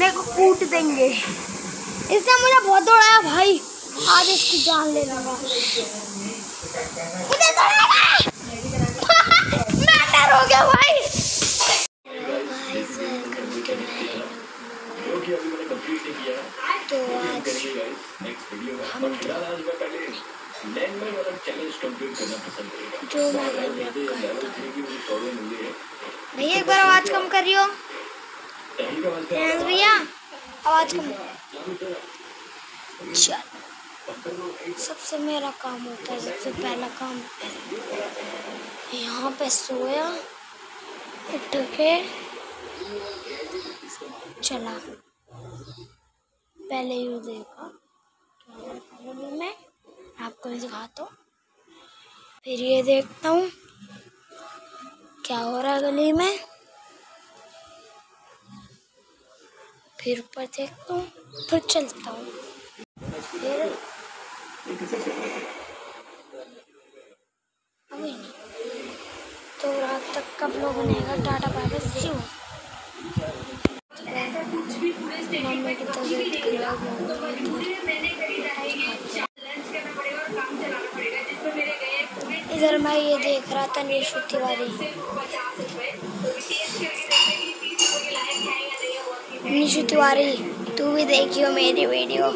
मेरे को कूट देंगे। इसने मुझे बहुत दौड़ाया भाई। आज इसकी जान ले लूँगा भाई। तो मैं एक बार आवाज़ कम कर भैया। आवाज़ कम। सबसे मेरा काम होता है, सबसे पहला काम। यहाँ पे सोया उठ के चला। पहले यू देखा। में आपको भी दिखाता हूँ। फिर ये देखता हूँ। क्या हो रहा है गली में? फिर ऊपर देखता हूँ फिर चलता हूँ। अभी नहीं। तो रात तक कब लोग बनेगा? टाटा बाय सी मम्मी की तबीयत खराब हो गई इधर मैं ये देख रहा था निशु तिवारी। निशु तिवारी तू भी देखियो मेरी वीडियो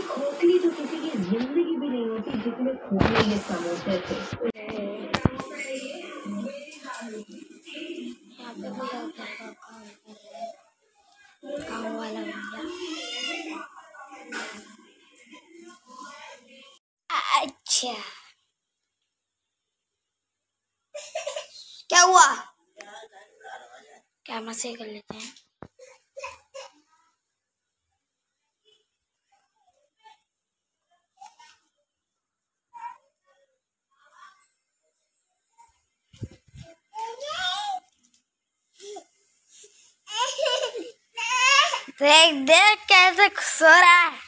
अच्छा। क्या हुआ? कैमरा से कर लेते हैं। देख देख कैसे सो रहा है।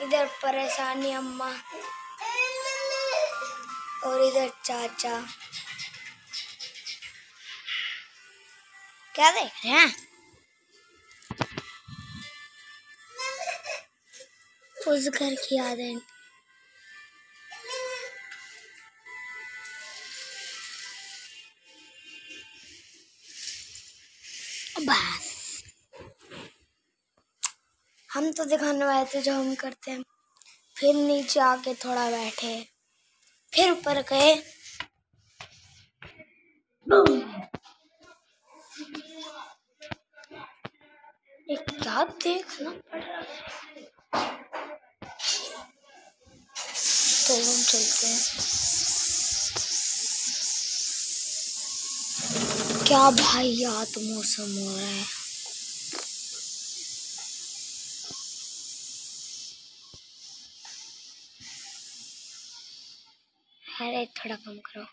इधर परेशानी अम्मा और इधर चाचा। क्या देख रहे हैं? उस घर की यादें। हम तो दिखाने वाले थे जो हम करते हैं। फिर नीचे आके थोड़ा बैठे। फिर ऊपर गए। क्या देखना पड़ रहा है? तो हम चलते हैं। क्या भाई याद मौसम हो रहा है? अरे थोड़ा कम करो।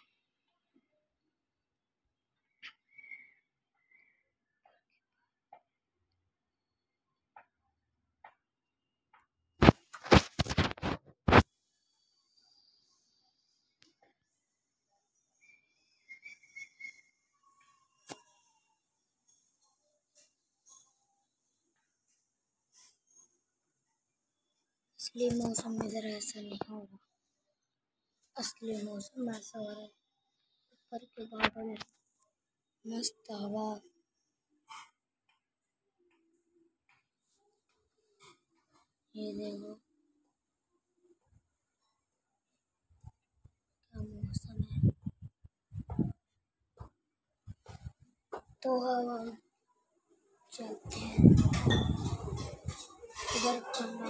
इसलिए मौसम में ज़रा ऐसा नहीं होगा। असली मौसम ऐसा हो रहा है। ऊपर के बादल मस्त हवा। ये देखो। क्या मौसम है। तो हम चलते हैं। इधर करना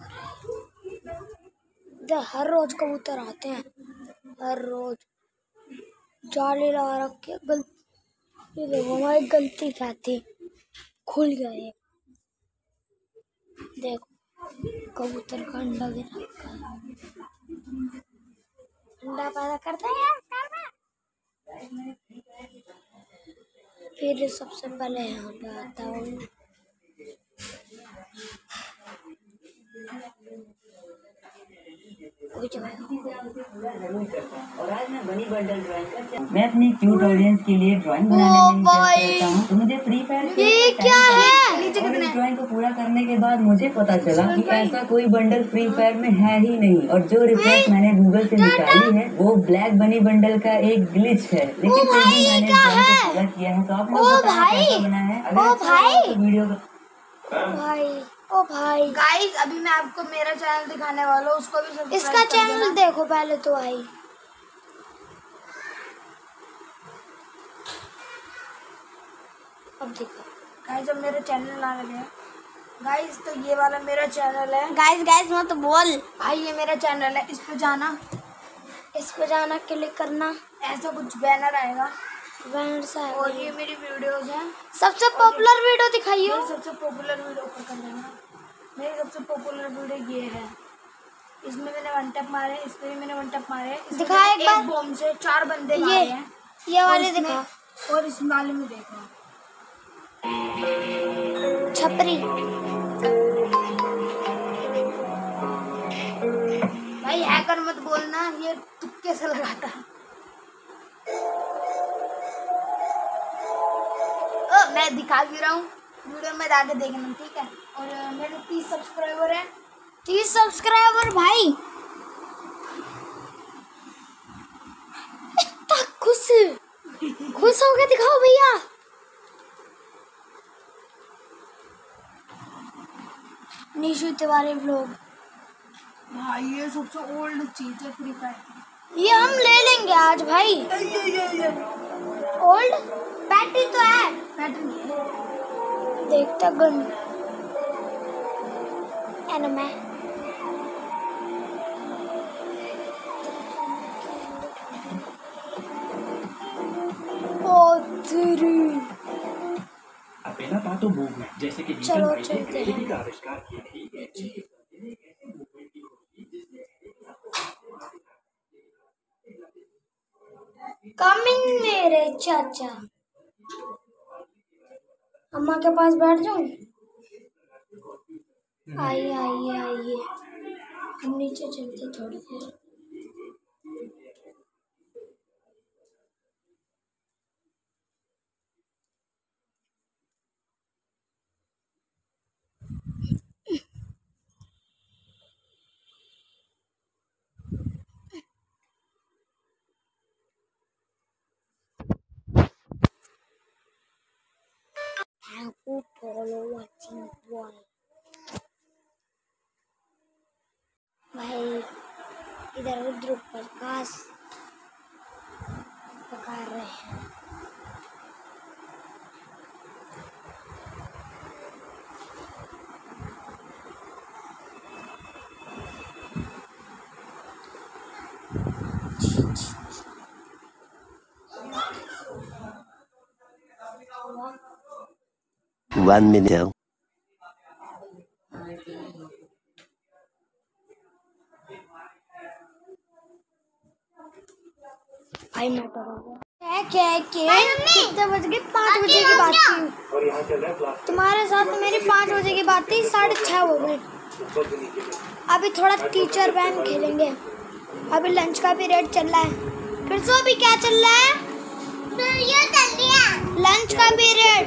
इधर हर रोज कबूतर आते हैं? हर रोज। जाली लगा रख गलती देखो हमारी गलती क्या थी? खुल ये। देखो, कबूतर का अंडा गिर रखा अंडा पैदा करते हैं फिर सबसे पहले यहाँ पे आता हूँ। मैं अपनी क्यूट ऑडियंस के लिए ड्राइंग बनाने में। हूँ। तो मुझे फ्री फायर ये क्या है? और ड्राइंग को पूरा करने के बाद मुझे पता चला कि ऐसा कोई बंडल फ्री फायर में है ही नहीं। और जो रिपोर्ट मैंने गूगल से निकाली है वो ब्लैक बनी बंडल का एक ग्लिच है। लेकिन फिर भी मैंने पूरा किया है। तो आप लोग बना है? अगर अच्छा। तो वीडियो भाई। ओ भाई। गाइस अभी मैं आपको मेरा चैनल दिखाने वाला हूँ उसको भी सब्सक्राइब इसका चैनल देखो पहले तो भाई। अब देखो। गाइस अब मेरा चैनल ना लगे गाइस तो ये वाला मेरा चैनल है। गाइस गाइस मत तो बोल। भाई ये मेरा चैनल है। इस पे जाना। इस पे जाना क्लिक करना। ऐसा कुछ बैनर आएगा। बैंड सा है और ये मेरी वीडियोस हैं। सबसे पॉपुलर वीडियो दिखाइयो। मेरी सबसे पॉपुलर वीडियो ऊपर कर देना मेरी सबसे पॉपुलर वीडियो ये है। इसमें मैंने वन टैप मारे इसमें भी मैंने वन टैप मारे। दिखा एक बार। बॉम्ब से चार बंदे ये मारे हैं। ये वाले दिखा। और इस वाले में देखो। छपरी। भाई हैकर मत बोलना ये तुक्के से लगाता मैं दिखा भी रहा हूँ। वीडियो में जाके देखना ठीक है? और मेरे तीस सब्सक्राइबर हैं। तीस सब्सक्राइबर भाई? इतना खुश। खुश हो के दिखाओ भैया। निशु तिवारी ब्लॉग भाई ये सबसे ओल्ड चीज़ है फ्री फायर ये हम ले लेंगे आज भाई। ओल्ड बैटरी तो है। पैटर्न है देखता गन। एनिमे। ओ तेरी अपेला पातो मूवमेंट जैसे कि चलो, नीतन भाई ने चलते हैं। क्रिएटिविटी का आविष्कार किया थी कमिंग मेरे चाचा। अम्मा के पास बैठ जाऊँ? आइए आइए आइए। हम नीचे चलते थोड़ी देर Thank you for watching boy. भाई इधर रुद्र प्रकाश पका रहे हैं One minute. भाई मैं तो क्या क्या कितने बज गए पाँच बजे की बात थी। और यहाँ चल रहा है तुम्हारे साथ मेरी पाँच बजे की बात थी साढ़े छः हो गए अभी थोड़ा टीचर बैंक खेलेंगे। अभी लंच का पीरियड चल रहा है। फिर से अभी क्या चल रहा है? लंच का पीरियड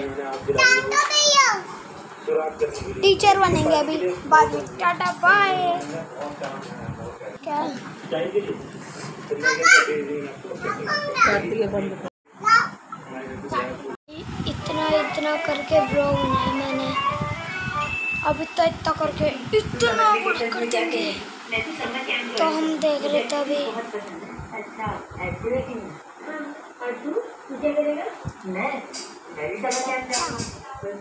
शुरुआत करने के लिए टीचर बनेंगे अभी। Bye, tata, bye. क्या? तो मैं? इतना इतना करके ब्लॉग बनाया मैंने। अब इतना इतना करके, इतना बड़ा कर देंगे। तो हम देख लेते अभी। मैं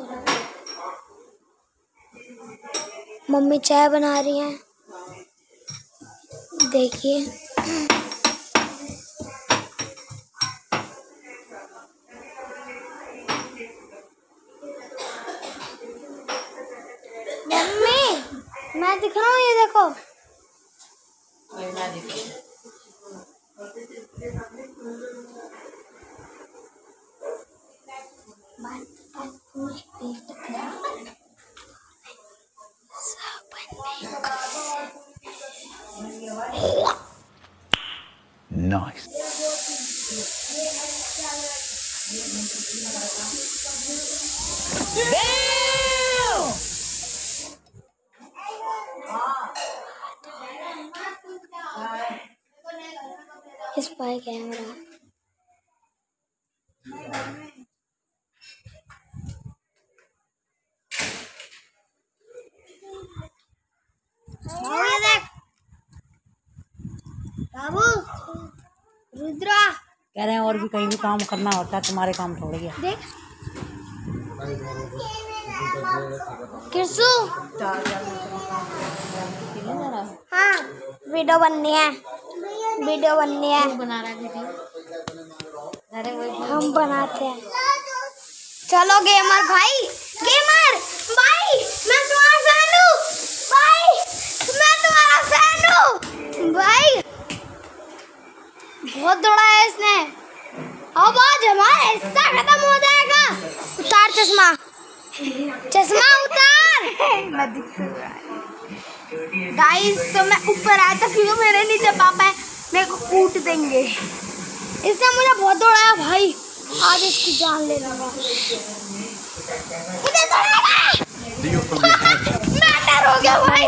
मैं मम्मी चाय बना रही हैं। देखिए। मम्मी, मैं दिख रहा हूँ, ये देखो। nice. Damn! कह रहे हैं और भी कहीं भी काम करना होता है तुम्हारे काम थोड़ी है देख। हाँ वीडियो बननी है। वीडियो बननी है। बना रहा वीडियो? अरे हम बनाते हैं। चलो गेमर भाई। गेमर भाई मैं तुम्हारा फ़ैन हूँ। भाई मैं तुम्हारा फ़ैन हूँ। भाई। बहुत दौड़ा है इसने। अब आज हमारा हिस्सा खत्म हो जाएगा। उतार चश्मा। चश्मा उतार। गाइस तो मैं ऊपर आया था क्यों मेरे नीचे पापा है। मेरे को कूट देंगे। इसने मुझे बहुत दौड़ाया भाई। आज इसकी जान ले लूँगा। मुझे दौड़ाएगा मैटर हो गया भाई।